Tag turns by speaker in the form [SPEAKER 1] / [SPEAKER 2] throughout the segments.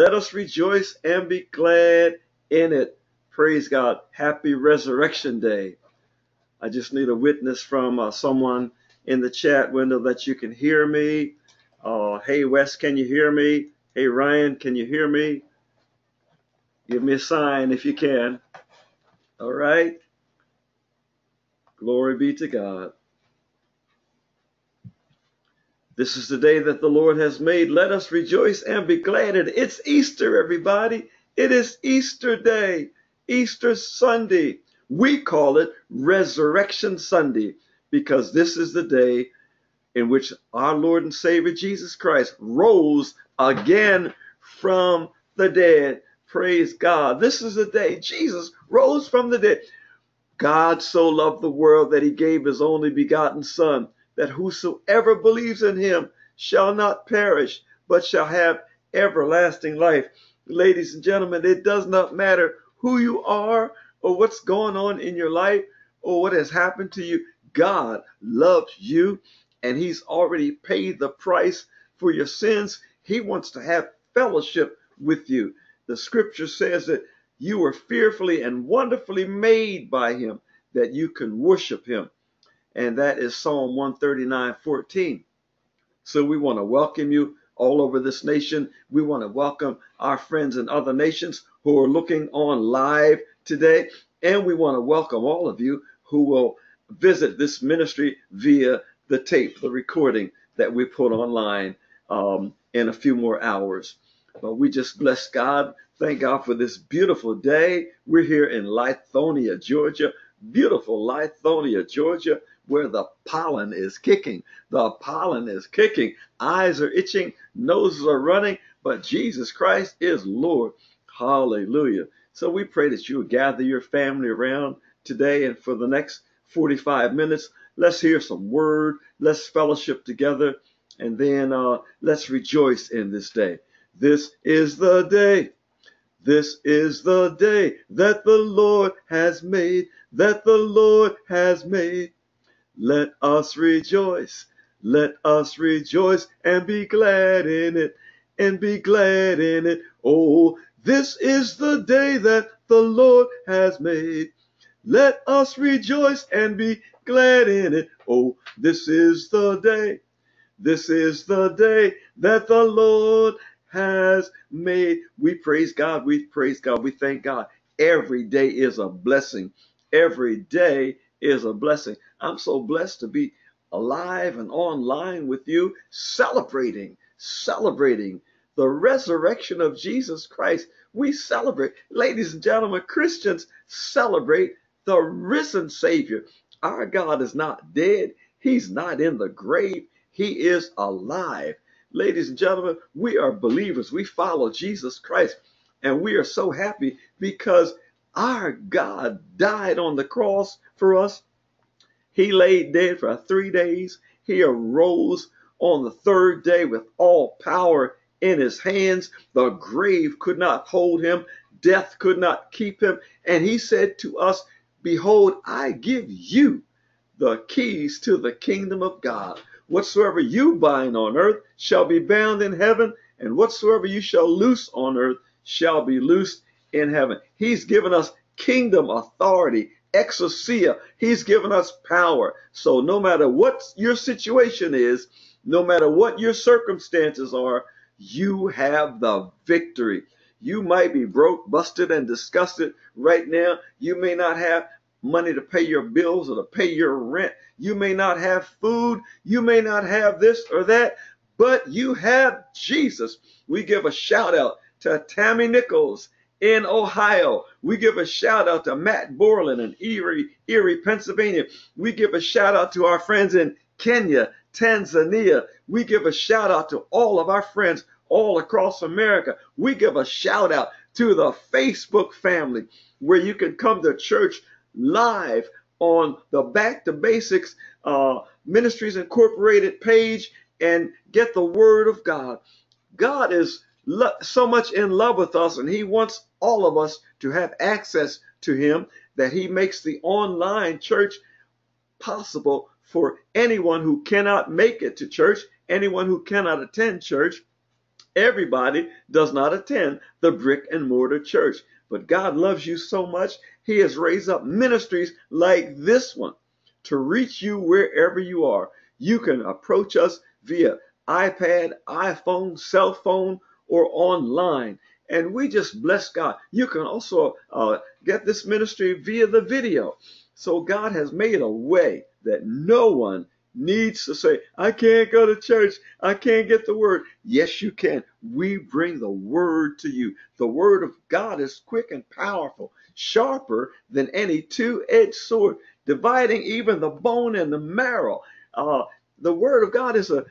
[SPEAKER 1] Let us rejoice and be glad in it. Praise God. Happy Resurrection Day. I just need a witness from uh, someone in the chat window that you can hear me. Uh, hey, Wes, can you hear me? Hey, Ryan, can you hear me? Give me a sign if you can. All right. Glory be to God. This is the day that the Lord has made. Let us rejoice and be glad in it. It's Easter, everybody. It is Easter Day, Easter Sunday. We call it Resurrection Sunday because this is the day in which our Lord and Savior Jesus Christ rose again from the dead. Praise God. This is the day Jesus rose from the dead. God so loved the world that he gave his only begotten Son, that whosoever believes in him shall not perish, but shall have everlasting life. Ladies and gentlemen, it does not matter who you are or what's going on in your life or what has happened to you. God loves you and he's already paid the price for your sins. He wants to have fellowship with you. The scripture says that you were fearfully and wonderfully made by him that you can worship him. And that is Psalm 139 14. So we want to welcome you all over this nation. We want to welcome our friends in other nations who are looking on live today. And we want to welcome all of you who will visit this ministry via the tape, the recording that we put online um, in a few more hours. But we just bless God. Thank God for this beautiful day. We're here in Lithonia, Georgia. Beautiful Lithonia, Georgia, where the pollen is kicking. The pollen is kicking. Eyes are itching, noses are running, but Jesus Christ is Lord. Hallelujah. So we pray that you will gather your family around today and for the next 45 minutes. Let's hear some word. Let's fellowship together. And then uh, let's rejoice in this day. This is the day. This is the day that the Lord has made, that the Lord has made. Let us rejoice. Let us rejoice and be glad in it, and be glad in it. Oh, this is the day that the Lord has made. Let us rejoice and be glad in it. Oh, this is the day. This is the day that the Lord has made. We praise God. We praise God. We thank God. Every day is a blessing. Every day is a blessing. I'm so blessed to be alive and online with you, celebrating, celebrating the resurrection of Jesus Christ. We celebrate, ladies and gentlemen, Christians celebrate the risen Savior. Our God is not dead. He's not in the grave. He is alive. Ladies and gentlemen, we are believers. We follow Jesus Christ. And we are so happy because our God died on the cross for us. He laid dead for three days. He arose on the third day with all power in his hands. The grave could not hold him. Death could not keep him. And he said to us, Behold, I give you the keys to the kingdom of God. Whatsoever you bind on earth shall be bound in heaven, and whatsoever you shall loose on earth shall be loosed in heaven. He's given us kingdom authority, exousia. He's given us power. So no matter what your situation is, no matter what your circumstances are, you have the victory. You might be broke, busted, and disgusted right now. You may not have money to pay your bills or to pay your rent. You may not have food. You may not have this or that, but you have Jesus. We give a shout out to Tammy Nichols in Ohio. We give a shout out to Matt Borland in Erie, Erie, Pennsylvania. We give a shout out to our friends in Kenya, Tanzania. We give a shout out to all of our friends all across America. We give a shout out to the Facebook family where you can come to church live on the Back to Basics uh, Ministries Incorporated page and get the Word of God. God is so much in love with us, and He wants all of us to have access to Him that He makes the online church possible for anyone who cannot make it to church, anyone who cannot attend church. Everybody does not attend the brick and mortar church, but God loves you so much, He has raised up ministries like this one to reach you wherever you are. You can approach us via iPad, iPhone, cell phone, or online. And we just bless God. You can also uh, get this ministry via the video. So God has made a way that no one needs to say, I can't go to church. I can't get the word. Yes, you can. We bring the word to you. The word of God is quick and powerful, sharper than any two edged sword, dividing even the bone and the marrow. Uh, the word of God is a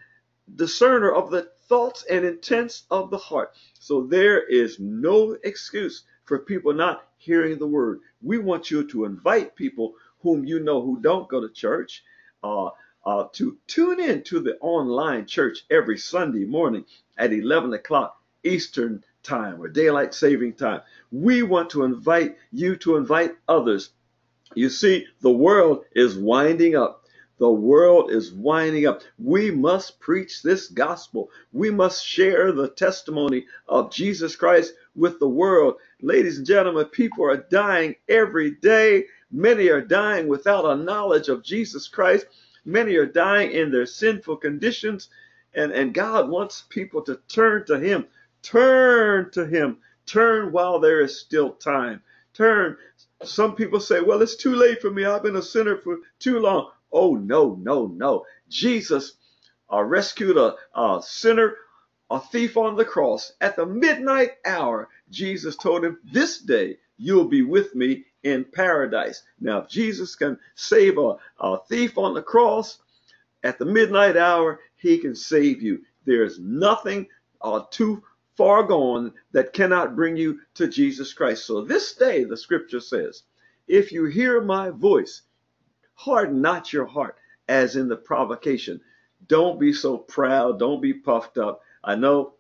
[SPEAKER 1] discerner of the thoughts and intents of the heart. So there is no excuse for people not hearing the word. We want you to invite people whom you know who don't go to church. Uh, uh, to tune in to the online church every Sunday morning at 11 o'clock Eastern Time or Daylight Saving Time. We want to invite you to invite others. You see, the world is winding up. The world is winding up. We must preach this gospel. We must share the testimony of Jesus Christ with the world. Ladies and gentlemen, people are dying every day. Many are dying without a knowledge of Jesus Christ. Many are dying in their sinful conditions, and, and God wants people to turn to Him. Turn to Him. Turn while there is still time. Turn. Some people say, well, it's too late for me. I've been a sinner for too long. Oh, no, no, no. Jesus uh, rescued a, a sinner, a thief on the cross. At the midnight hour, Jesus told him, This day you'll be with me in paradise. Now, if Jesus can save a, a thief on the cross at the midnight hour, he can save you. There's nothing uh, too far gone that cannot bring you to Jesus Christ. So this day, the scripture says, if you hear my voice, harden not your heart as in the provocation. Don't be so proud. Don't be puffed up. I know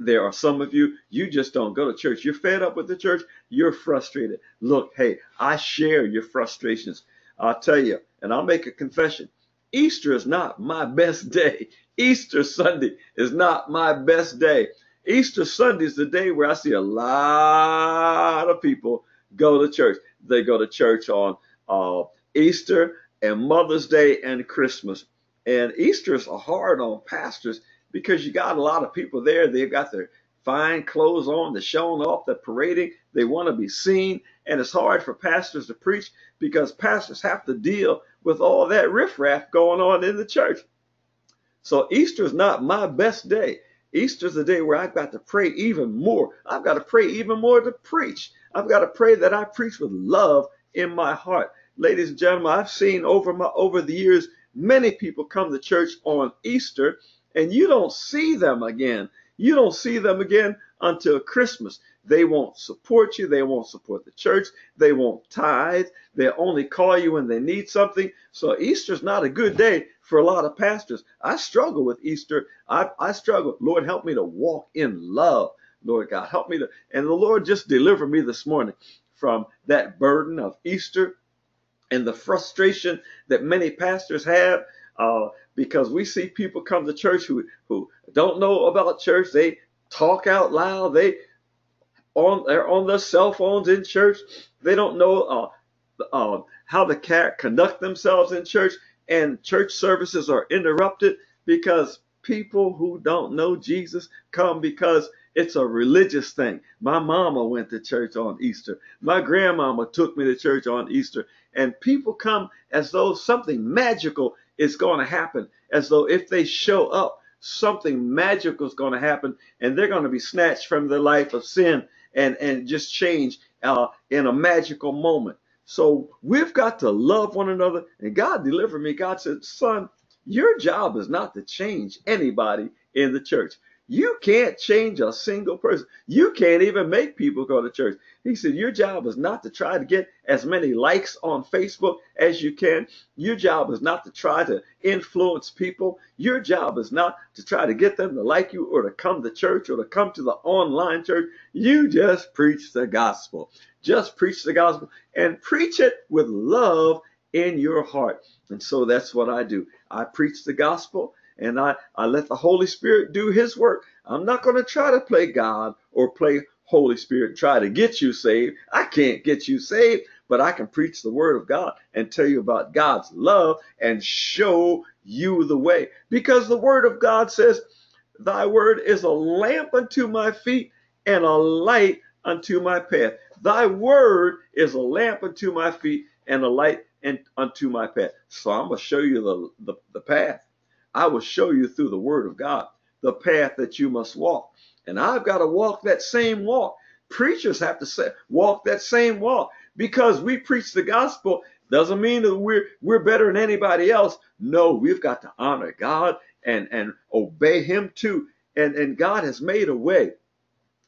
[SPEAKER 1] there are some of you, you just don't go to church. You're fed up with the church. You're frustrated. Look, hey, I share your frustrations. I'll tell you, and I'll make a confession. Easter is not my best day. Easter Sunday is not my best day. Easter Sunday is the day where I see a lot of people go to church. They go to church on uh, Easter and Mother's Day and Christmas. And Easter is hard on pastors because you got a lot of people there. They've got their fine clothes on, they're showing off, they're parading, they want to be seen. And it's hard for pastors to preach because pastors have to deal with all that riffraff going on in the church. So Easter is not my best day. Easter is the day where I've got to pray even more. I've got to pray even more to preach. I've got to pray that I preach with love in my heart. Ladies and gentlemen, I've seen over my over the years many people come to church on Easter and you don't see them again. You don't see them again until Christmas. They won't support you. They won't support the church. They won't tithe. They only call you when they need something. So Easter's not a good day for a lot of pastors. I struggle with Easter. I, I struggle. Lord, help me to walk in love. Lord God, help me to. And the Lord just delivered me this morning from that burden of Easter and the frustration that many pastors have. Uh, because we see people come to church who who don't know about church. They talk out loud. They on they're on their cell phones in church. They don't know uh, uh, how to conduct themselves in church, and church services are interrupted because people who don't know Jesus come because it's a religious thing. My mama went to church on Easter. My grandmama took me to church on Easter. And people come as though something magical is going to happen, as though if they show up, something magical is going to happen and they're going to be snatched from the life of sin and, and just change uh, in a magical moment. So we've got to love one another. And God delivered me. God said, Son, your job is not to change anybody in the church. You can't change a single person. You can't even make people go to church. He said, Your job is not to try to get as many likes on Facebook as you can. Your job is not to try to influence people. Your job is not to try to get them to like you or to come to church or to come to the online church. You just preach the gospel. Just preach the gospel and preach it with love in your heart. And so that's what I do. I preach the gospel and I, I let the Holy Spirit do his work. I'm not going to try to play God or play Holy Spirit, try to get you saved. I can't get you saved, but I can preach the word of God and tell you about God's love and show you the way. Because the word of God says, Thy word is a lamp unto my feet and a light unto my path. Thy word is a lamp unto my feet and a light and unto my path. So I'm going to show you the, the, the path. I will show you through the word of God the path that you must walk. And I've got to walk that same walk. Preachers have to say, walk that same walk because we preach the gospel doesn't mean that we're we're better than anybody else. No, we've got to honor God and and obey him too. And and God has made a way.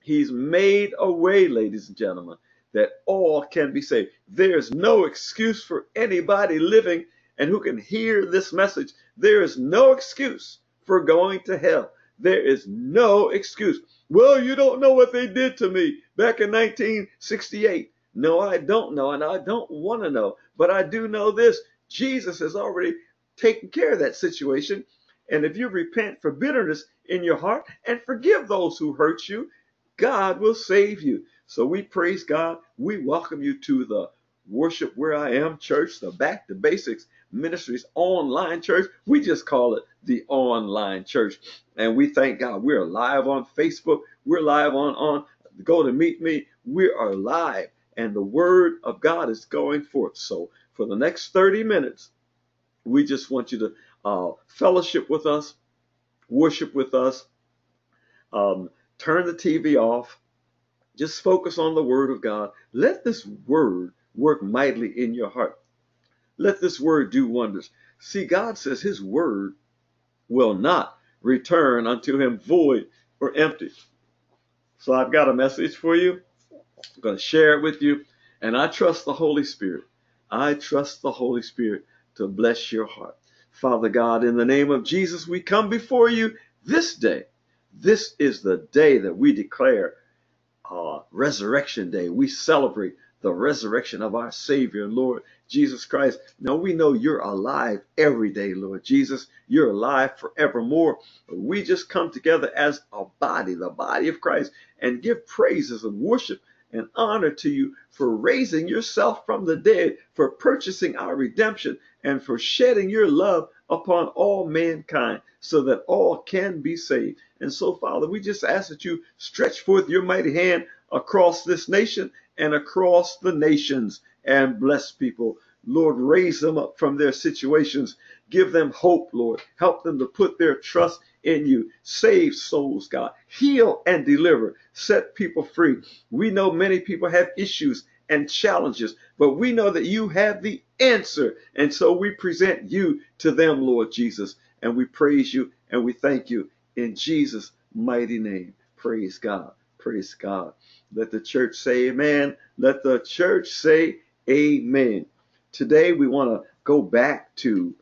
[SPEAKER 1] He's made a way, ladies and gentlemen, that all can be saved. There's no excuse for anybody living and who can hear this message. There is no excuse for going to hell. There is no excuse. Well, you don't know what they did to me back in 1968. No, I don't know, and I don't want to know. But I do know this Jesus has already taken care of that situation. And if you repent for bitterness in your heart and forgive those who hurt you, God will save you. So we praise God. We welcome you to the Worship Where I Am Church, the Back to Basics Ministries online church. We just call it the online church. And we thank God. We're live on Facebook. We're live on, on GoToMeeting. We are live and the word of God is going forth. So for the next 30 minutes, we just want you to uh, fellowship with us, worship with us, um, turn the TV off, just focus on the word of God. Let this word work mightily in your heart. Let this word do wonders. See, God says his word will not return unto him void or empty. So I've got a message for you. I'm going to share it with you. And I trust the Holy Spirit. I trust the Holy Spirit to bless your heart. Father God, in the name of Jesus, we come before you this day. This is the day that we declare uh, Resurrection Day. We celebrate the resurrection of our Savior, Lord Jesus Christ. Now we know you're alive every day, Lord Jesus. You're alive forevermore. We just come together as a body, the body of Christ, and give praises and worship and honor to you for raising yourself from the dead, for purchasing our redemption, and for shedding your love upon all mankind so that all can be saved. And so, Father, we just ask that you stretch forth your mighty hand across this nation and across the nations and bless people. Lord, raise them up from their situations. Give them hope, Lord. Help them to put their trust in you. Save souls, God. Heal and deliver. Set people free. We know many people have issues and challenges, but we know that you have the answer. And so we present you to them, Lord Jesus, and we praise you and we thank you in Jesus' mighty name. Praise God. Praise God. Let the church say amen. Let the church say amen. Today we want to go back to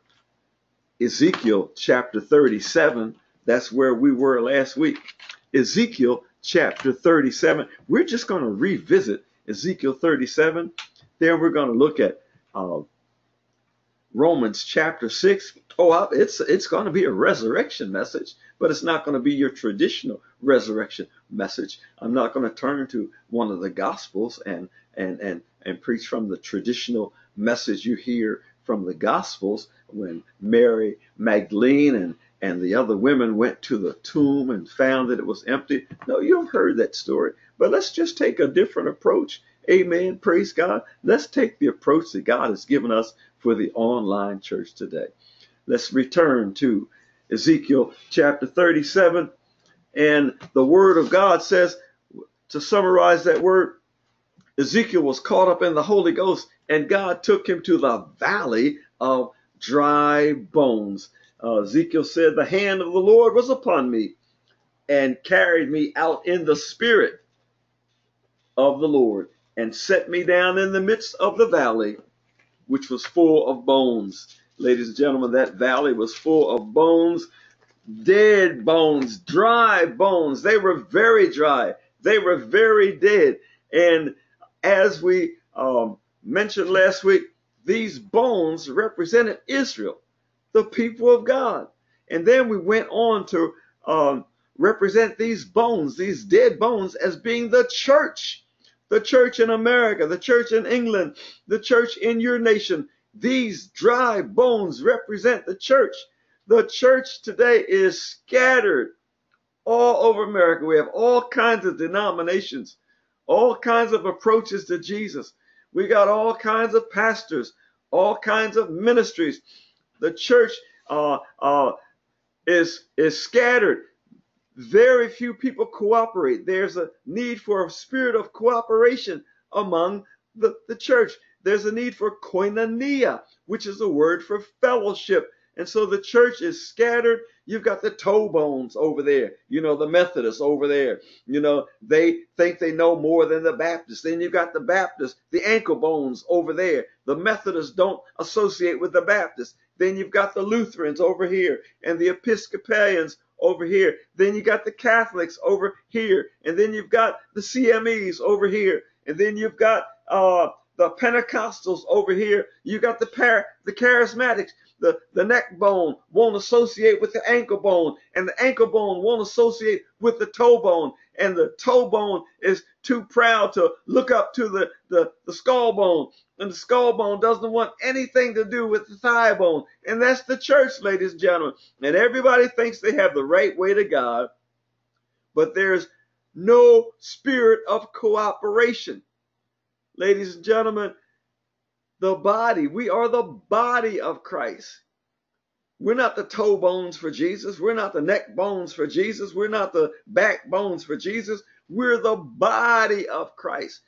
[SPEAKER 1] Ezekiel chapter 37 that's where we were last week. Ezekiel chapter 37. We're just going to revisit Ezekiel 37. Then we're going to look at uh, Romans chapter 6. Oh, it's it's going to be a resurrection message, but it's not going to be your traditional resurrection message. I'm not going to turn to one of the gospels and and and and preach from the traditional message you hear from the gospels when Mary Magdalene and and the other women went to the tomb and found that it was empty. No, you've heard that story. But let's just take a different approach. Amen. Praise God. Let's take the approach that God has given us for the online church today. Let's return to Ezekiel chapter 37. And the word of God says, to summarize that word, Ezekiel was caught up in the Holy Ghost and God took him to the valley of dry bones. Uh, Ezekiel said, The hand of the Lord was upon me and carried me out in the spirit of the Lord and set me down in the midst of the valley, which was full of bones. Ladies and gentlemen, that valley was full of bones, dead bones, dry bones. They were very dry. They were very dead. And as we um, mentioned last week, these bones represented Israel the people of God. And then we went on to um, represent these bones, these dead bones, as being the church. The church in America, the church in England, the church in your nation. These dry bones represent the church. The church today is scattered all over America. We have all kinds of denominations, all kinds of approaches to Jesus. We got all kinds of pastors, all kinds of ministries. The church uh, uh, is is scattered. Very few people cooperate. There's a need for a spirit of cooperation among the, the church. There's a need for koinonia, which is a word for fellowship. And so the church is scattered. You've got the toe bones over there, you know, the Methodists over there. You know, they think they know more than the Baptists. Then you've got the Baptists, the ankle bones over there. The Methodists don't associate with the Baptists. Then you've got the Lutherans over here and the Episcopalians over here. Then you've got the Catholics over here. And then you've got the CMEs over here. And then you've got uh, the Pentecostals over here. You got the par- the charismatics the, the neck bone won't associate with the ankle bone, and the ankle bone won't associate with the toe bone, and the toe bone is too proud to look up to the, the, the skull bone, and the skull bone doesn't want anything to do with the thigh bone. And that's the church, ladies and gentlemen. And everybody thinks they have the right way to God, but there's no spirit of cooperation. Ladies and gentlemen, the body. We are the body of Christ. We're not the toe bones for Jesus. We're not the neck bones for Jesus. We're not the back bones for Jesus. We're the body of Christ.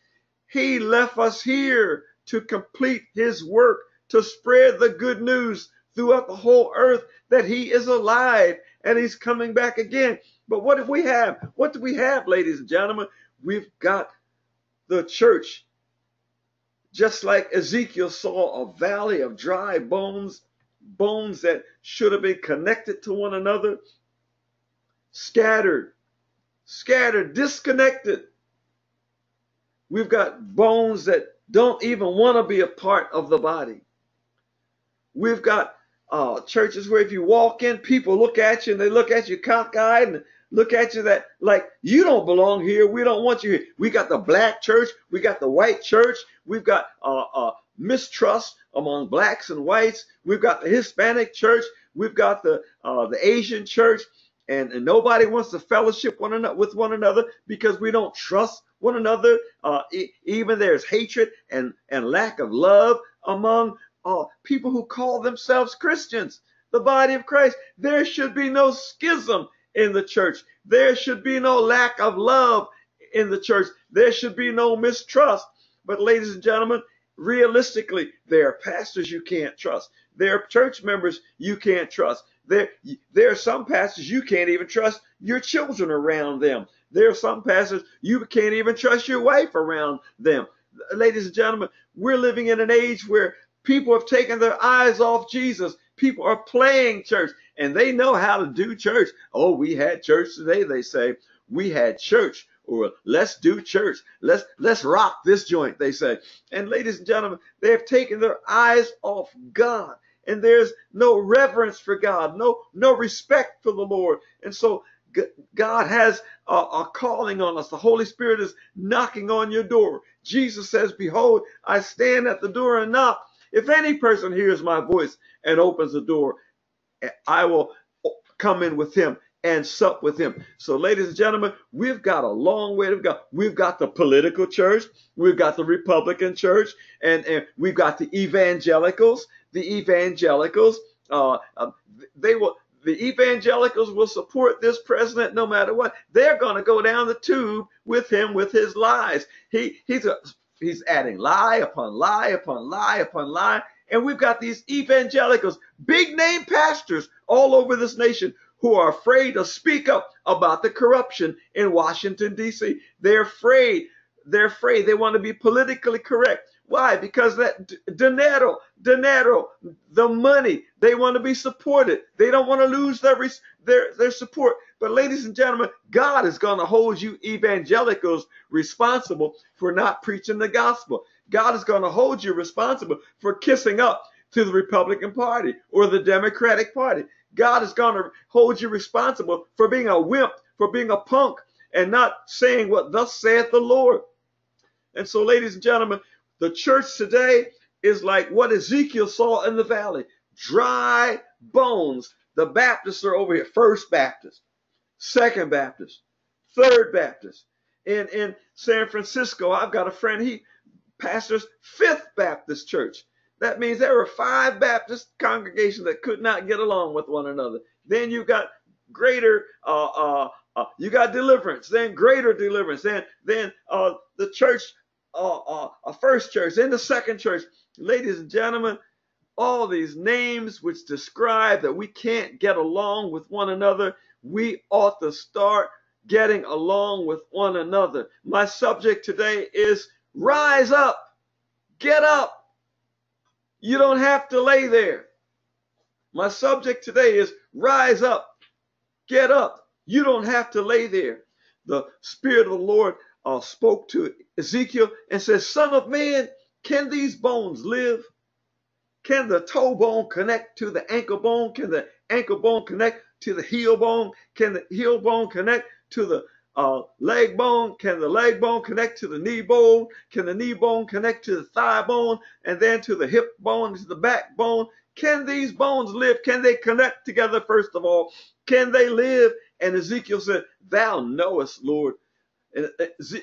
[SPEAKER 1] He left us here to complete his work, to spread the good news throughout the whole earth that he is alive and he's coming back again. But what do we have? What do we have, ladies and gentlemen? We've got the church just like Ezekiel saw a valley of dry bones, bones that should have been connected to one another, scattered, scattered, disconnected. We've got bones that don't even want to be a part of the body. We've got uh, churches where if you walk in, people look at you and they look at you cockeyed and look at you that like you don't belong here. We don't want you here. We got the black church. We got the white church. We've got uh, uh, mistrust among blacks and whites. We've got the Hispanic church. We've got the uh, the Asian church. And, and, nobody wants to fellowship one another with one another because we don't trust one another. Uh, e- even there's hatred and, and lack of love among uh, people who call themselves Christians, the body of Christ. There should be no schism in the church. There should be no lack of love in the church. There should be no mistrust. But, ladies and gentlemen, realistically, there are pastors you can't trust. There are church members you can't trust. There, there are some pastors you can't even trust your children around them. There are some pastors you can't even trust your wife around them. Ladies and gentlemen, we're living in an age where people have taken their eyes off Jesus. People are playing church and they know how to do church. Oh, we had church today, they say. We had church or let's do church. Let's let's rock this joint, they say. And ladies and gentlemen, they have taken their eyes off God. And there's no reverence for God, no no respect for the Lord. And so God has a, a, calling on us. The Holy Spirit is knocking on your door. Jesus says, Behold, I stand at the door and knock. If any person hears my voice and opens the door, I will come in with him and sup with him. So, ladies and gentlemen, we've got a long way to go. We've got the political church, we've got the Republican church, and, and we've got the evangelicals. The evangelicals, uh, uh, they will. The evangelicals will support this president no matter what. They're going to go down the tube with him with his lies. He he's a, he's adding lie upon lie upon lie upon lie. And we've got these evangelicals, big name pastors all over this nation who are afraid to speak up about the corruption in Washington, D.C. They're afraid. They're afraid. They want to be politically correct. Why? Because that dinero, dinero, the money, they want to be supported. They don't want to lose their, their, their support. But ladies and gentlemen, God is going to hold you evangelicals responsible for not preaching the gospel. God is going to hold you responsible for kissing up to the Republican Party or the Democratic Party. God is going to hold you responsible for being a wimp, for being a punk, and not saying what thus saith the Lord. And so, ladies and gentlemen, the church today is like what Ezekiel saw in the valley dry bones. The Baptists are over here, First Baptist, Second Baptist, Third Baptist. In, in San Francisco, I've got a friend, he pastors Fifth Baptist Church. That means there were five Baptist congregations that could not get along with one another. Then you got greater, uh, uh, uh, you got deliverance, then greater deliverance, then then uh, the church, uh, uh, a first church, then the second church. Ladies and gentlemen, all these names which describe that we can't get along with one another, we ought to start getting along with one another. My subject today is rise up, get up. You don't have to lay there. My subject today is rise up, get up. You don't have to lay there. The Spirit of the Lord uh, spoke to Ezekiel and says, Son of man, can these bones live? Can the toe bone connect to the ankle bone? Can the ankle bone connect to the heel bone? Can the heel bone connect to the uh, leg bone? Can the leg bone connect to the knee bone? Can the knee bone connect to the thigh bone and then to the hip bone, to the backbone? Can these bones live? Can they connect together, first of all? Can they live? And Ezekiel said, Thou knowest, Lord. And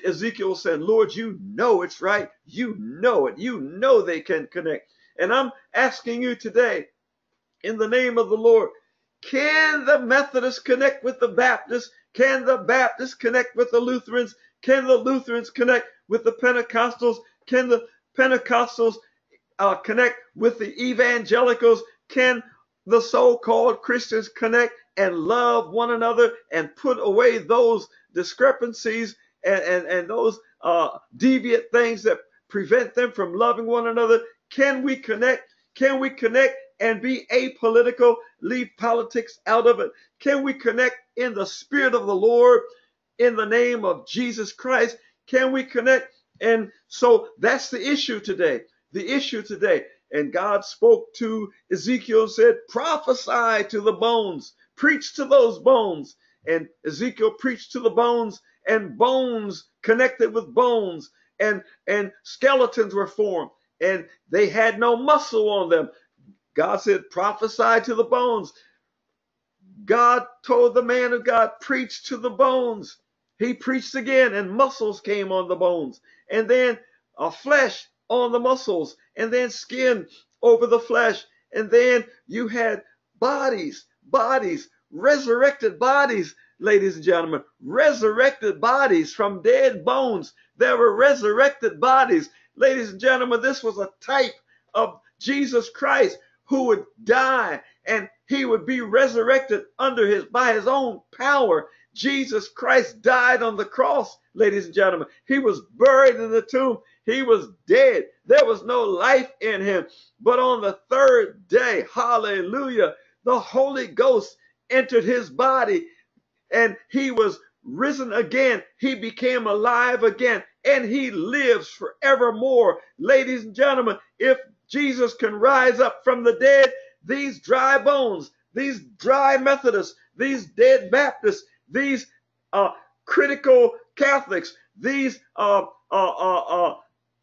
[SPEAKER 1] Ezekiel said, Lord, you know it's right. You know it. You know they can connect. And I'm asking you today, in the name of the Lord, can the Methodists connect with the Baptists? Can the Baptists connect with the Lutherans? Can the Lutherans connect with the Pentecostals? Can the Pentecostals uh, connect with the evangelicals? Can the so called Christians connect and love one another and put away those discrepancies and, and, and those uh, deviant things that prevent them from loving one another? Can we connect? Can we connect and be apolitical? Leave politics out of it. Can we connect in the Spirit of the Lord in the name of Jesus Christ? Can we connect? And so that's the issue today. The issue today. And God spoke to Ezekiel and said, prophesy to the bones, preach to those bones. And Ezekiel preached to the bones, and bones connected with bones, and, and skeletons were formed, and they had no muscle on them. God said, prophesy to the bones. God told the man of God, preach to the bones. He preached again, and muscles came on the bones, and then a flesh on the muscles, and then skin over the flesh, and then you had bodies, bodies, resurrected bodies, ladies and gentlemen, resurrected bodies from dead bones. There were resurrected bodies. Ladies and gentlemen, this was a type of Jesus Christ who would die and he would be resurrected under his by his own power. Jesus Christ died on the cross, ladies and gentlemen. He was buried in the tomb. He was dead. There was no life in him. But on the third day, hallelujah, the Holy Ghost entered his body and he was risen again. He became alive again and he lives forevermore. Ladies and gentlemen, if Jesus can rise up from the dead, these dry bones, these dry Methodists, these dead Baptists, these uh, critical Catholics, these uh, uh, uh, uh,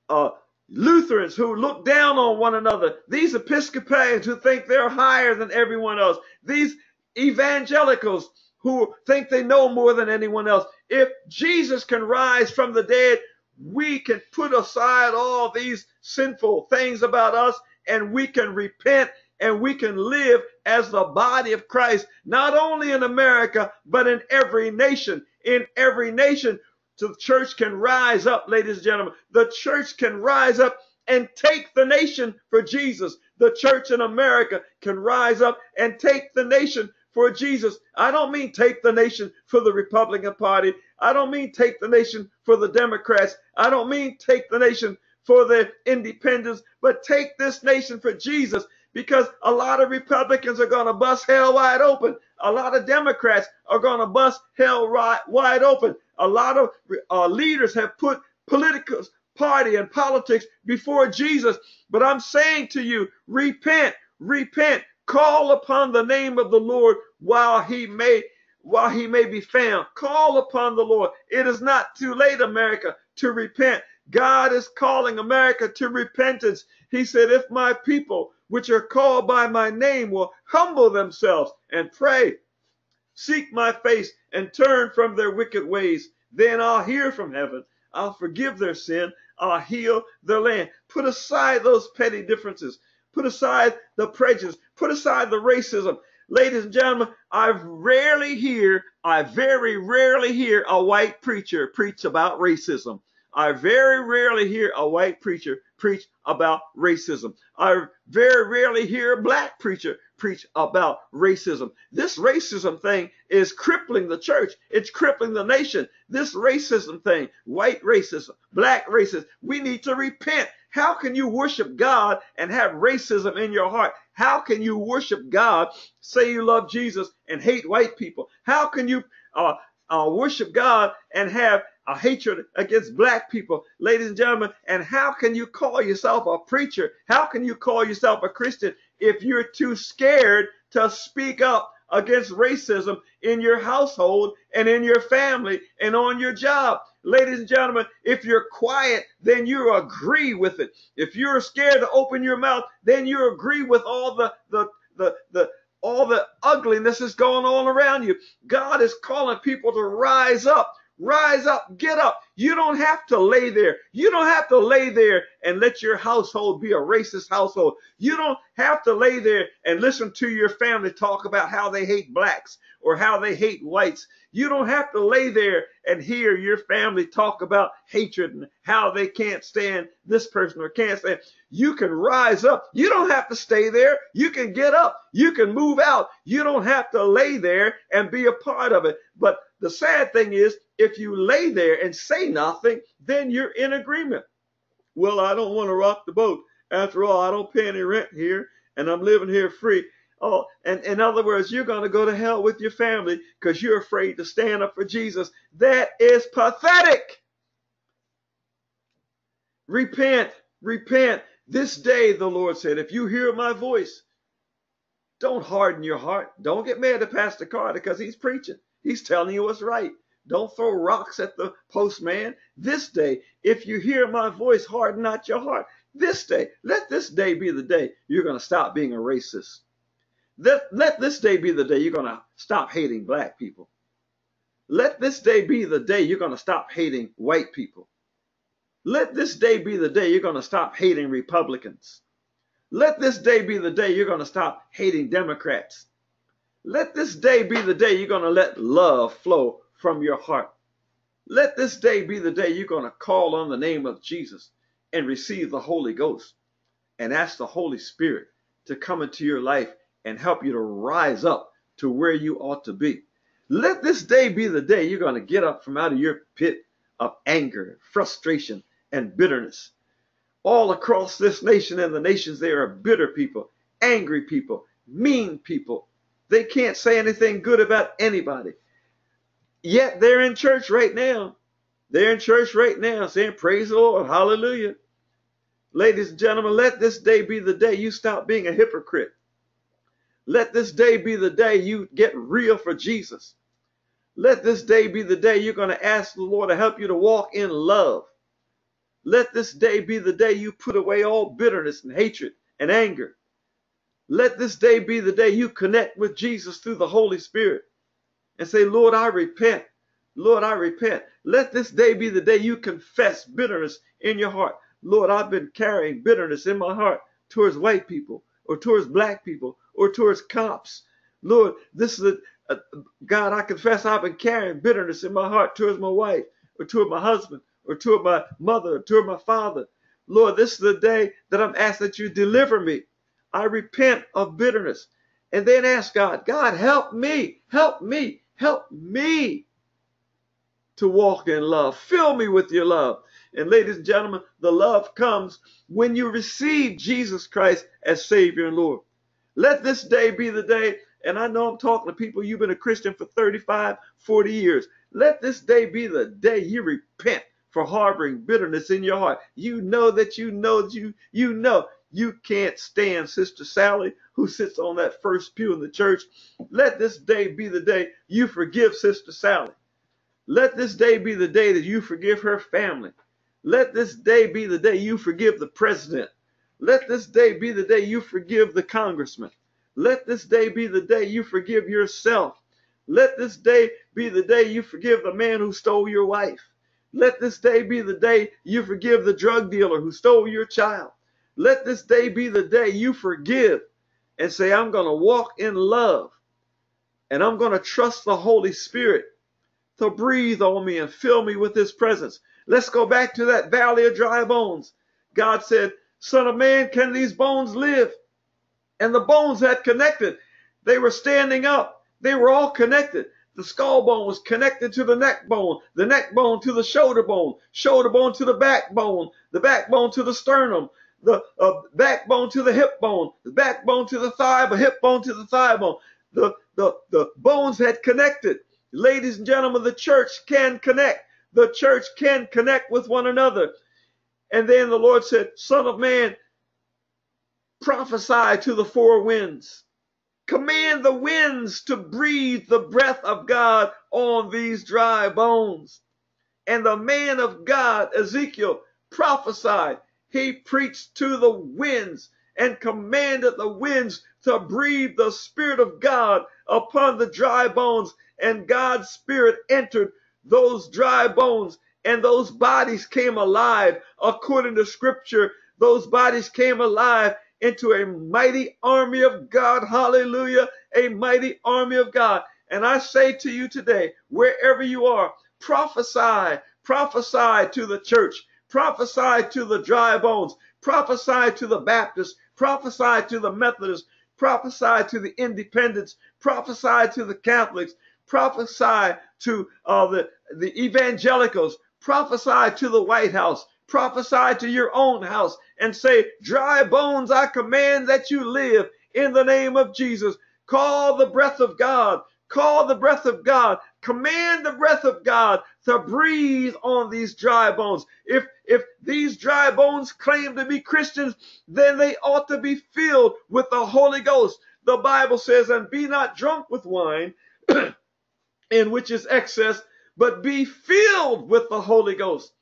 [SPEAKER 1] uh, Lutherans who look down on one another, these Episcopalians who think they're higher than everyone else, these evangelicals who think they know more than anyone else. If Jesus can rise from the dead, we can put aside all these sinful things about us and we can repent and we can live as the body of Christ, not only in America, but in every nation. In every nation, the church can rise up, ladies and gentlemen. The church can rise up and take the nation for Jesus. The church in America can rise up and take the nation for Jesus. I don't mean take the nation for the Republican Party. I don't mean take the nation for the Democrats. I don't mean take the nation for the independents, but take this nation for Jesus because a lot of Republicans are going to bust hell wide open. A lot of Democrats are going to bust hell wide open. A lot of uh, leaders have put political party and politics before Jesus. But I'm saying to you, repent, repent, Call upon the name of the Lord while he may while he may be found. Call upon the Lord. It is not too late, America, to repent. God is calling America to repentance. He said, If my people, which are called by my name, will humble themselves and pray, seek my face, and turn from their wicked ways, then I'll hear from heaven. I'll forgive their sin. I'll heal their land. Put aside those petty differences. Put aside the prejudice. Put aside the racism. Ladies and gentlemen, I rarely hear, I very rarely hear a white preacher preach about racism. I very rarely hear a white preacher preach about racism. I very rarely hear a black preacher preach about racism. This racism thing is crippling the church. It's crippling the nation. This racism thing, white racism, black racism, we need to repent. How can you worship God and have racism in your heart? How can you worship God, say you love Jesus, and hate white people? How can you uh, uh, worship God and have a hatred against black people, ladies and gentlemen? And how can you call yourself a preacher? How can you call yourself a Christian if you're too scared to speak up against racism in your household and in your family and on your job? Ladies and gentlemen, if you're quiet, then you agree with it. If you're scared to open your mouth, then you agree with all the, the, the, the, all the ugliness that's going on around you. God is calling people to rise up. Rise up, get up. You don't have to lay there. You don't have to lay there and let your household be a racist household. You don't have to lay there and listen to your family talk about how they hate blacks or how they hate whites. You don't have to lay there and hear your family talk about hatred and how they can't stand this person or can't stand. You can rise up. You don't have to stay there. You can get up. You can move out. You don't have to lay there and be a part of it. But the sad thing is, if you lay there and say nothing, then you're in agreement. Well, I don't want to rock the boat. After all, I don't pay any rent here and I'm living here free. Oh, and in other words, you're going to go to hell with your family because you're afraid to stand up for Jesus. That is pathetic. Repent, repent. This day, the Lord said, if you hear my voice, don't harden your heart. Don't get mad at Pastor Carter because he's preaching. He's telling you what's right. Don't throw rocks at the postman. This day, if you hear my voice, harden not your heart. This day, let this day be the day you're going to stop being a racist. Let, let this day be the day you're going to stop hating black people. Let this day be the day you're going to stop hating white people. Let this day be the day you're going to stop hating Republicans. Let this day be the day you're going to stop hating Democrats. Let this day be the day you're going to let love flow from your heart. Let this day be the day you're going to call on the name of Jesus and receive the Holy Ghost and ask the Holy Spirit to come into your life and help you to rise up to where you ought to be. Let this day be the day you're going to get up from out of your pit of anger, frustration, and bitterness. All across this nation and the nations, there are bitter people, angry people, mean people, they can't say anything good about anybody. Yet they're in church right now. They're in church right now saying, Praise the Lord, hallelujah. Ladies and gentlemen, let this day be the day you stop being a hypocrite. Let this day be the day you get real for Jesus. Let this day be the day you're going to ask the Lord to help you to walk in love. Let this day be the day you put away all bitterness and hatred and anger. Let this day be the day you connect with Jesus through the Holy Spirit and say, Lord, I repent. Lord, I repent. Let this day be the day you confess bitterness in your heart. Lord, I've been carrying bitterness in my heart towards white people or towards black people or towards cops. Lord, this is a, God, I confess I've been carrying bitterness in my heart towards my wife or toward my husband or toward my mother or toward my father. Lord, this is the day that I'm asking that you deliver me I repent of bitterness. And then ask God, God, help me, help me, help me to walk in love. Fill me with your love. And ladies and gentlemen, the love comes when you receive Jesus Christ as Savior and Lord. Let this day be the day, and I know I'm talking to people, you've been a Christian for 35, 40 years. Let this day be the day you repent for harboring bitterness in your heart. You know that you know that you, you know you can't stand Sister Sally, who sits on that first pew in the church. Let this day be the day you forgive Sister Sally. Let this day be the day that you forgive her family. Let this day be the day you forgive the president. Let this day be the day you forgive the congressman. Let this day be the day you forgive yourself. Let this day be the day you forgive the man who stole your wife. Let this day be the day you forgive the drug dealer who stole your child. Let this day be the day you forgive and say, I'm going to walk in love and I'm going to trust the Holy Spirit to breathe on me and fill me with his presence. Let's go back to that valley of dry bones. God said, Son of man, can these bones live? And the bones had connected. They were standing up. They were all connected. The skull bone was connected to the neck bone, the neck bone to the shoulder bone, shoulder bone to the backbone, the backbone to the sternum, the uh, backbone to the hip bone, the backbone to the thigh, the hip bone to the thigh bone. The, the, the bones had connected. Ladies and gentlemen, the church can connect. The church can connect with one another. And then the Lord said, Son of man, prophesy to the four winds. Command the winds to breathe the breath of God on these dry bones. And the man of God, Ezekiel, prophesied. He preached to the winds and commanded the winds to breathe the Spirit of God upon the dry bones. And God's Spirit entered those dry bones and those bodies came alive. According to scripture those bodies came alive into a mighty army of God. Hallelujah. A mighty army of God. And I say to you today wherever you are prophesy prophesy to the church prophesy to the dry bones prophesy to the Baptists prophesy to the Methodists prophesy to the independents prophesy to the Catholics prophesy to uh, the, the evangelicals, prophesy to the White House, prophesy to your own house, and say, Dry bones, I command that you live in the name of Jesus. Call the breath of God. Call the breath of God. Command the breath of God to breathe on these dry bones. If if these dry bones claim to be Christians, then they ought to be filled with the Holy Ghost. The Bible says, and be not drunk with wine, in which is excess, but be filled with the Holy Ghost.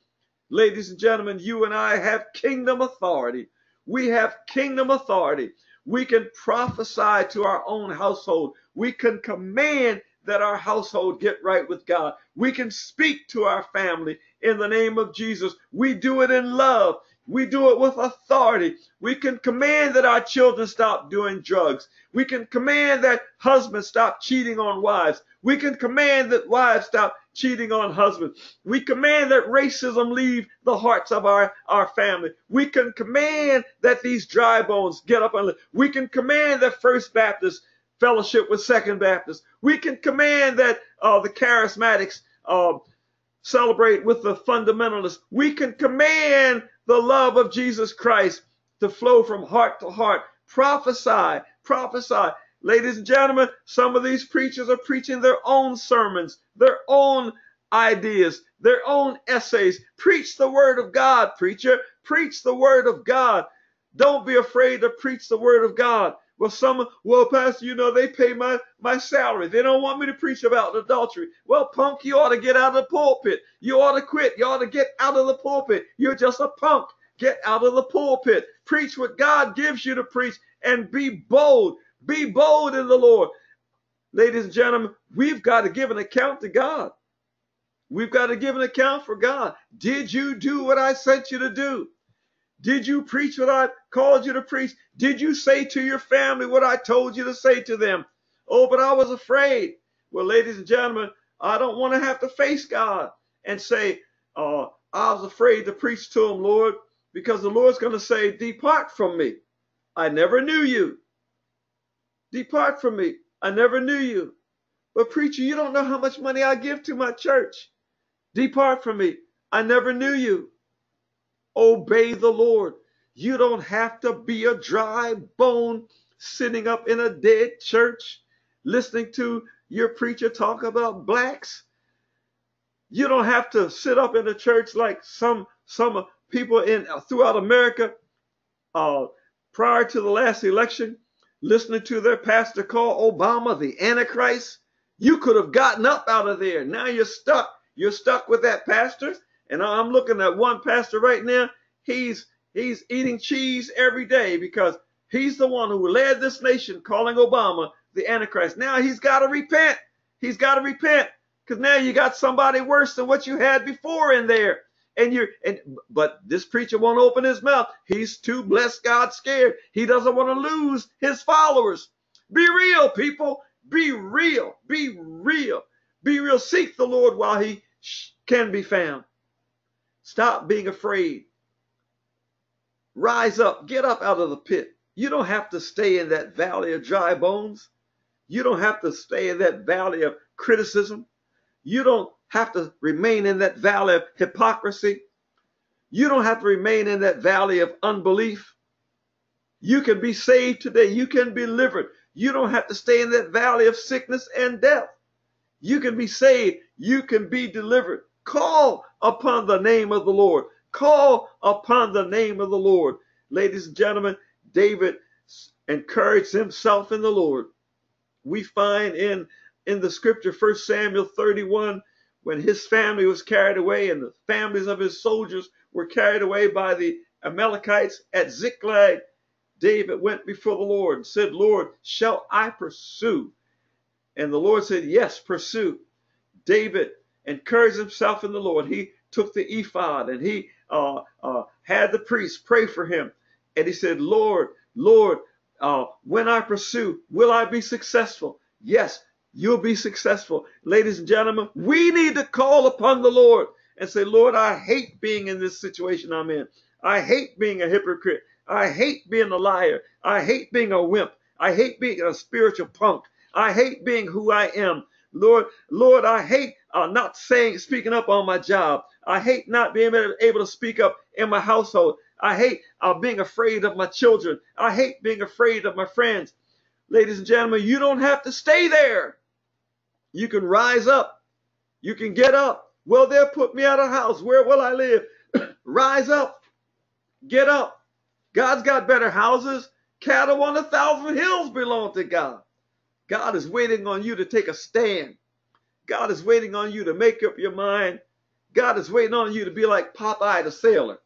[SPEAKER 1] Ladies and gentlemen, you and I have kingdom authority. We have kingdom authority. We can prophesy to our own household. We can command that our household get right with God. We can speak to our family in the name of Jesus. We do it in love. We do it with authority. We can command that our children stop doing drugs. We can command that husbands stop cheating on wives. We can command that wives stop cheating on husbands. We command that racism leave the hearts of our, our family. We can command that these dry bones get up and live. We can command that First Baptist fellowship with Second Baptist. We can command that uh, the charismatics uh, celebrate with the fundamentalists. We can command the love of Jesus Christ to flow from heart to heart. Prophesy, prophesy. Ladies and gentlemen, some of these preachers are preaching their own sermons, their own ideas, their own essays. Preach the word of God, preacher. Preach the word of God. Don't be afraid to preach the word of God. Well, some, well, Pastor, you know, they pay my, my salary. They don't want me to preach about adultery. Well, punk, you ought to get out of the pulpit. You ought to quit. You ought to get out of the pulpit. You're just a punk. Get out of the pulpit. Preach what God gives you to preach and be bold. Be bold in the Lord. Ladies and gentlemen, we've got to give an account to God. We've got to give an account for God. Did you do what I sent you to do? Did you preach what I called you to preach? Did you say to your family what I told you to say to them? Oh, but I was afraid. Well, ladies and gentlemen, I don't want to have to face God and say, uh, I was afraid to preach to him, Lord, because the Lord's going to say, Depart from me. I never knew you. Depart from me. I never knew you. But preacher, you don't know how much money I give to my church. Depart from me. I never knew you. Obey the Lord. You don't have to be a dry bone sitting up in a dead church listening to your preacher talk about blacks. You don't have to sit up in a church like some some people in throughout America uh, prior to the last election, listening to their pastor call Obama the Antichrist. You could have gotten up out of there. Now you're stuck. You're stuck with that pastor. And I'm looking at one pastor right now. He's he's eating cheese every day because he's the one who led this nation calling Obama the Antichrist. Now he's got to repent. He's got to repent because now you got somebody worse than what you had before in there. And you're and but this preacher won't open his mouth. He's too blessed God scared. He doesn't want to lose his followers. Be real, people. Be real. Be real. Be real. Seek the Lord while he can be found. Stop being afraid. Rise up. Get up out of the pit. You don't have to stay in that valley of dry bones. You don't have to stay in that valley of criticism. You don't have to remain in that valley of hypocrisy. You don't have to remain in that valley of unbelief. You can be saved today. You can be delivered. You don't have to stay in that valley of sickness and death. You can be saved. You can be delivered. Call upon the name of the Lord. Call upon the name of the Lord. Ladies and gentlemen, David encouraged himself in the Lord. We find in in the scripture, 1 Samuel 31, when his family was carried away and the families of his soldiers were carried away by the Amalekites at Ziklag, David went before the Lord and said, Lord, shall I pursue? And the Lord said, Yes, pursue. David encouraged himself in the Lord. He took the ephod and he uh, uh, had the priest pray for him. And he said, Lord, Lord, uh, when I pursue, will I be successful? Yes, you'll be successful. Ladies and gentlemen, we need to call upon the Lord and say, Lord, I hate being in this situation I'm in. I hate being a hypocrite. I hate being a liar. I hate being a wimp. I hate being a spiritual punk. I hate being who I am. Lord, Lord, I hate uh, not saying, speaking up on my job. I hate not being able to speak up in my household. I hate uh, being afraid of my children. I hate being afraid of my friends. Ladies and gentlemen, you don't have to stay there. You can rise up. You can get up. Well, they'll put me out of house. Where will I live? rise up. Get up. God's got better houses. Cattle on a thousand hills belong to God. God is waiting on you to take a stand. God is waiting on you to make up your mind. God is waiting on you to be like Popeye the sailor.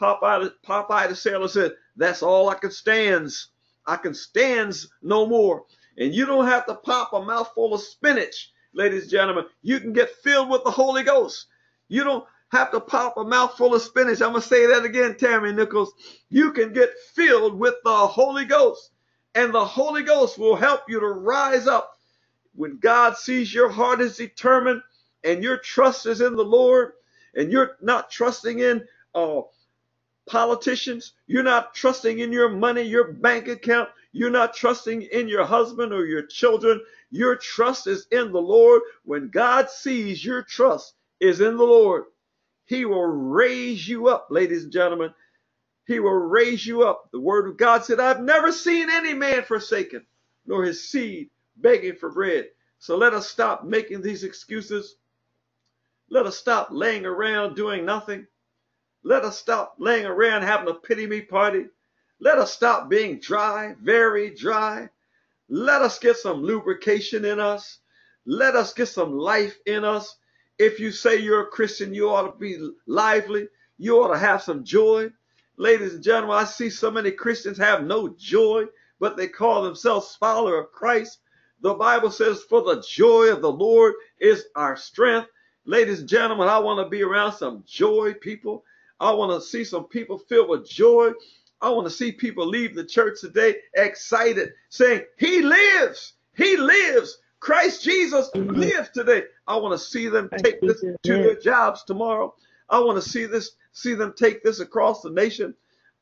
[SPEAKER 1] Popeye, Popeye the sailor said, That's all I can stands. I can stands no more. And you don't have to pop a mouthful of spinach, ladies and gentlemen. You can get filled with the Holy Ghost. You don't have to pop a mouthful of spinach. I'm going to say that again, Tammy Nichols. You can get filled with the Holy Ghost. And the Holy Ghost will help you to rise up. When God sees your heart is determined and your trust is in the Lord and you're not trusting in uh, politicians, you're not trusting in your money, your bank account, you're not trusting in your husband or your children. Your trust is in the Lord. When God sees your trust is in the Lord, He will raise you up, ladies and gentlemen. He will raise you up. The word of God said, I've never seen any man forsaken, nor his seed begging for bread. So let us stop making these excuses. Let us stop laying around doing nothing. Let us stop laying around having a pity me party. Let us stop being dry, very dry. Let us get some lubrication in us. Let us get some life in us. If you say you're a Christian, you ought to be lively. You ought to have some joy. Ladies and gentlemen, I see so many Christians have no joy, but they call themselves follower of Christ. The Bible says, for the joy of the Lord is our strength. Ladies and gentlemen, I want to be around some joy people. I want to see some people filled with joy. I want to see people leave the church today excited, saying, He lives. He lives. Christ Jesus lives today. I want to see them take this to their jobs tomorrow. I want to see this, see them take this across the nation.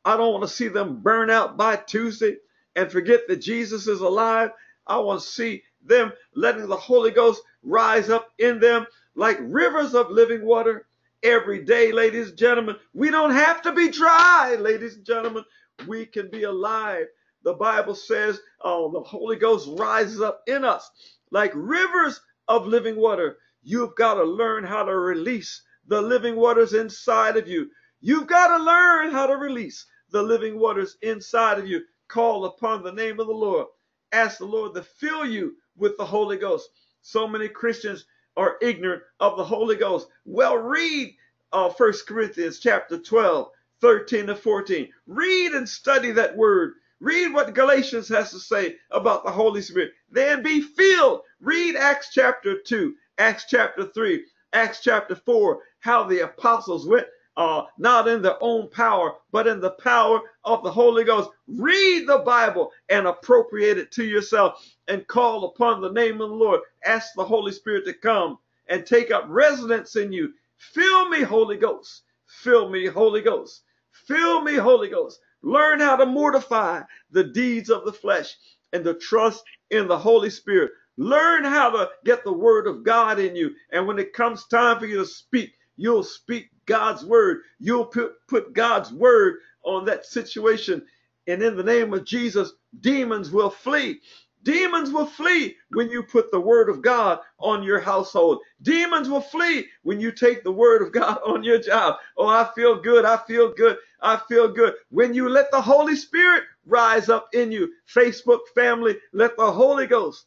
[SPEAKER 1] I don't want to see them burn out by Tuesday and forget that Jesus is alive. I want to see them letting the Holy Ghost rise up in them like rivers of living water every day, ladies and gentlemen. We don't have to be dry, ladies and gentlemen. We can be alive. The Bible says oh, the Holy Ghost rises up in us like rivers of living water. You've got to learn how to release the living waters inside of you. You've got to learn how to release the living waters inside of you. Call upon the name of the Lord. Ask the Lord to fill you with the Holy Ghost. So many Christians are ignorant of the Holy Ghost. Well, read uh, 1 Corinthians chapter 12, 13 to 14. Read and study that word. Read what Galatians has to say about the Holy Spirit. Then be filled. Read Acts chapter 2, Acts chapter 3, Acts chapter 4, how the apostles went uh, not in their own power, but in the power of the Holy Ghost. Read the Bible and appropriate it to yourself and call upon the name of the Lord. Ask the Holy Spirit to come and take up residence in you. Fill me, Holy Ghost. Fill me, Holy Ghost. Fill me, Holy Ghost. Learn how to mortify the deeds of the flesh and to trust in the Holy Spirit. Learn how to get the word of God in you. And when it comes time for you to speak, you'll speak God's word. You'll put, God's word on that situation. And in the name of Jesus, demons will flee. Demons will flee when you put the word of God on your household. Demons will flee when you take the word of God on your job. Oh, I feel good. I feel good. I feel good. When you let the Holy Spirit rise up in you, Facebook family, let the Holy Ghost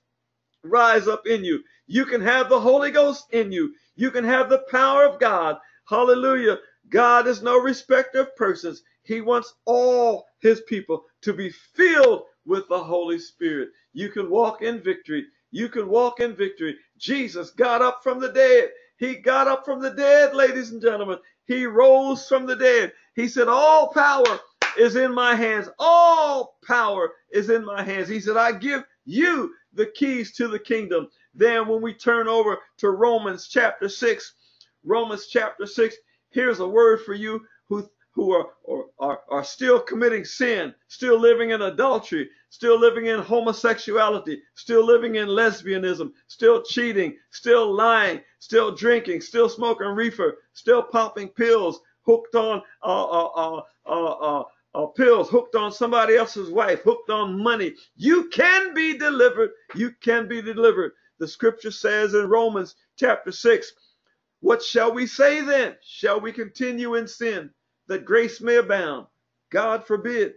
[SPEAKER 1] rise up in you. You can have the Holy Ghost in you. You can have the power of God Hallelujah. God is no respecter of persons. He wants all his people to be filled with the Holy Spirit. You can walk in victory. You can walk in victory. Jesus got up from the dead. He got up from the dead, ladies and gentlemen. He rose from the dead. He said, All power is in my hands. All power is in my hands. He said, I give you the keys to the kingdom. Then, when we turn over to Romans chapter 6, Romans chapter 6. Here's a word for you who, who are, are, are still committing sin, still living in adultery, still living in homosexuality, still living in lesbianism, still cheating, still lying, still drinking, still smoking reefer, still popping pills, hooked on uh uh, uh, uh, uh, pills, hooked on somebody else's wife, hooked on money. You can be delivered. You can be delivered. The scripture says in Romans chapter 6, what shall we say then? Shall we continue in sin that grace may abound? God forbid.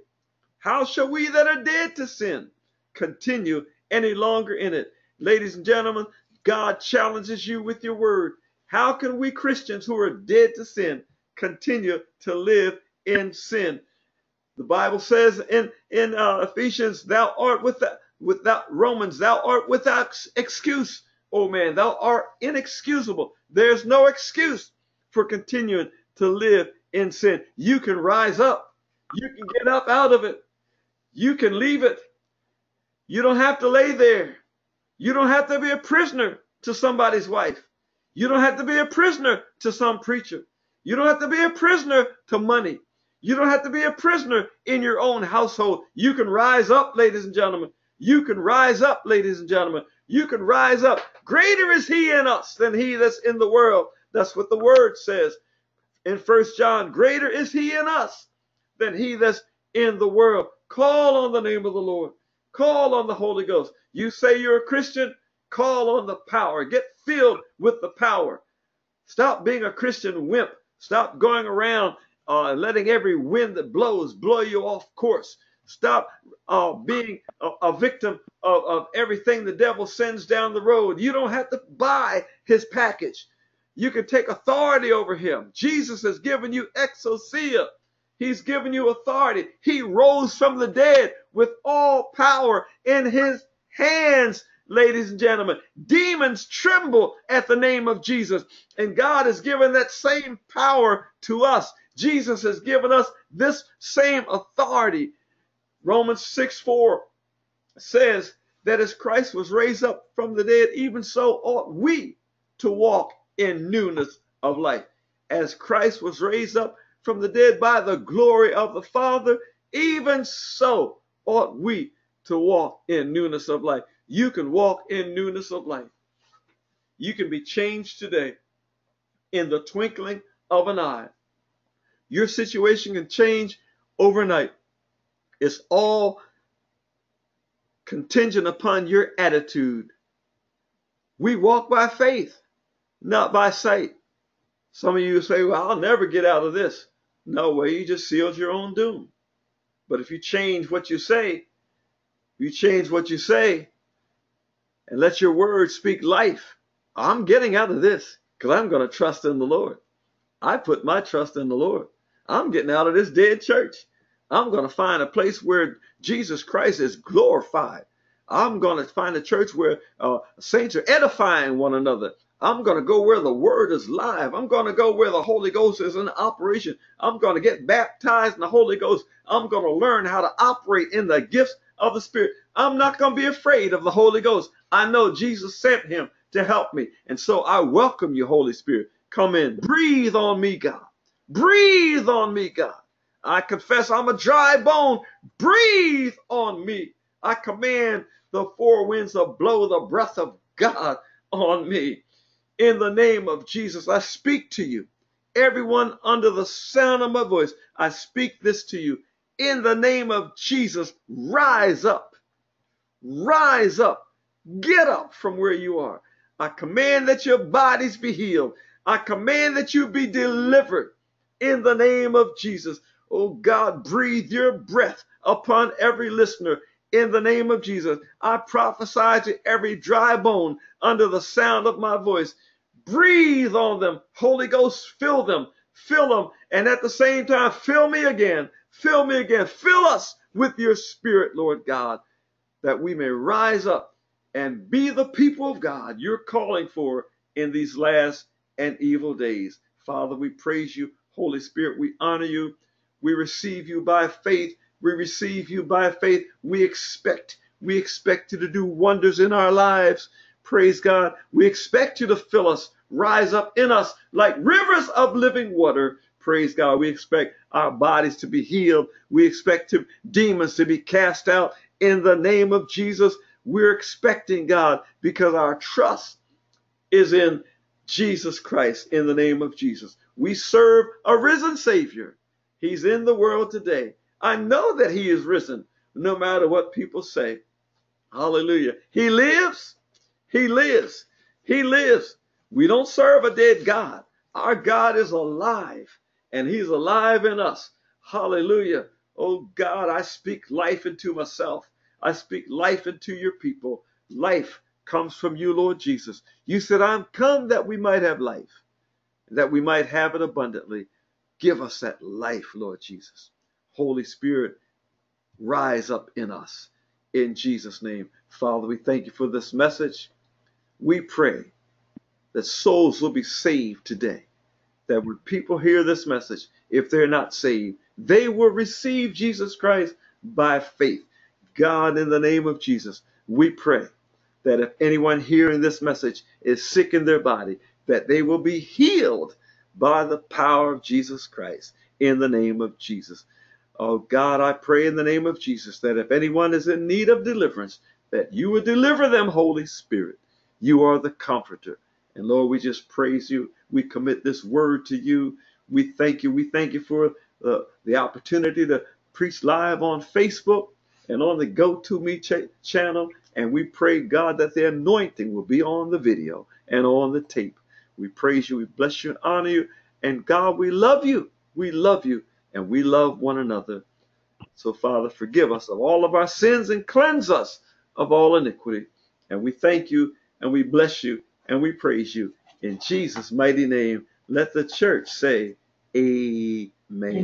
[SPEAKER 1] How shall we that are dead to sin continue any longer in it? Ladies and gentlemen, God challenges you with your word. How can we Christians who are dead to sin continue to live in sin? The Bible says in, in uh, Ephesians, thou art without, without Romans, thou art without excuse. Oh man, thou art inexcusable. There's no excuse for continuing to live in sin. You can rise up. You can get up out of it. You can leave it. You don't have to lay there. You don't have to be a prisoner to somebody's wife. You don't have to be a prisoner to some preacher. You don't have to be a prisoner to money. You don't have to be a prisoner in your own household. You can rise up, ladies and gentlemen. You can rise up, ladies and gentlemen you can rise up. Greater is he in us than he that's in the world. That's what the word says in First John. Greater is he in us than he that's in the world. Call on the name of the Lord. Call on the Holy Ghost. You say you're a Christian, call on the power. Get filled with the power. Stop being a Christian wimp. Stop going around uh, letting every wind that blows blow you off course. Stop uh, being a, a victim of, of everything the devil sends down the road. You don't have to buy his package. You can take authority over him. Jesus has given you exousia. He's given you authority. He rose from the dead with all power in his hands, ladies and gentlemen. Demons tremble at the name of Jesus. And God has given that same power to us. Jesus has given us this same authority. Romans 6 4 says that as Christ was raised up from the dead, even so ought we to walk in newness of life. As Christ was raised up from the dead by the glory of the Father, even so ought we to walk in newness of life. You can walk in newness of life. You can be changed today in the twinkling of an eye. Your situation can change overnight. It's all contingent upon your attitude. We walk by faith, not by sight. Some of you say, well, I'll never get out of this. No way, you just sealed your own doom. But if you change what you say, you change what you say and let your words speak life. I'm getting out of this because I'm going to trust in the Lord. I put my trust in the Lord. I'm getting out of this dead church. I'm going to find a place where Jesus Christ is glorified. I'm going to find a church where uh, saints are edifying one another. I'm going to go where the word is live. I'm going to go where the Holy Ghost is in operation. I'm going to get baptized in the Holy Ghost. I'm going to learn how to operate in the gifts of the Spirit. I'm not going to be afraid of the Holy Ghost. I know Jesus sent him to help me. And so I welcome you, Holy Spirit. Come in. Breathe on me, God. Breathe on me, God. I confess I'm a dry bone. Breathe on me. I command the four winds to blow the breath of God on me. In the name of Jesus, I speak to you. Everyone under the sound of my voice, I speak this to you. In the name of Jesus, rise up. Rise up. Get up from where you are. I command that your bodies be healed. I command that you be delivered in the name of Jesus. Oh God, breathe your breath upon every listener in the name of Jesus. I prophesy to every dry bone under the sound of my voice. Breathe on them. Holy Ghost, fill them, fill them, and at the same time, fill me again, fill me again, fill us with your spirit, Lord God, that we may rise up and be the people of God you're calling for in these last and evil days. Father, we praise you. Holy Spirit, we honor you. We receive you by faith we receive you by faith. We expect, we expect you to do wonders in our lives. Praise God. We expect you to fill us, rise up in us like rivers of living water. Praise God. We expect our bodies to be healed. We expect to, demons to be cast out in the name of Jesus. We're expecting God because our trust is in Jesus Christ in the name of Jesus. We serve a risen Savior. He's in the world today. I know that he is risen, no matter what people say. Hallelujah. He lives. He lives. He lives. We don't serve a dead God. Our God is alive, and he's alive in us. Hallelujah. Oh God, I speak life into myself. I speak life into your people. Life comes from you, Lord Jesus. You said, I'm come that we might have life, that we might have it abundantly. Give us that life, Lord Jesus. Holy Spirit, rise up in us. In Jesus' name. Father, we thank you for this message. We pray that souls will be saved today. That when people hear this message, if they're not saved, they will receive Jesus Christ by faith. God, in the name of Jesus, we pray that if anyone hearing this message is sick in their body, that they will be healed by the power of Jesus Christ in the name of Jesus. Oh God, I pray in the name of Jesus that if anyone is in need of deliverance, that you would deliver them, Holy Spirit. You are the comforter. And Lord, we just praise you. We commit this word to you. We thank you. We thank you for uh, the opportunity to preach live on Facebook and on the Go To Me ch- channel. And we pray, God, that the anointing will be on the video and on the tape. We praise you. We bless you and honor you. And God, we love you. We love you and we love one another. So, Father, forgive us of all of our sins and cleanse us of all iniquity. And we thank you and we bless you and we praise you. In Jesus' mighty name, let the church say, Amen.